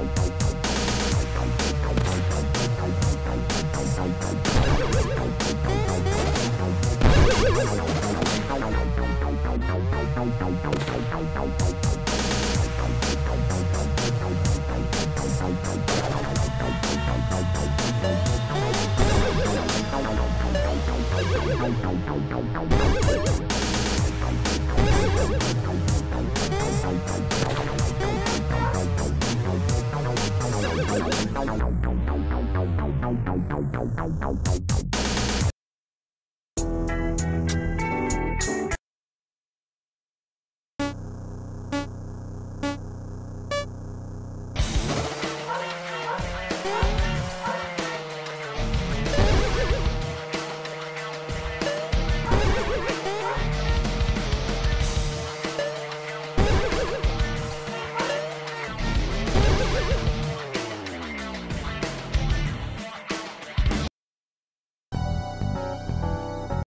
Thank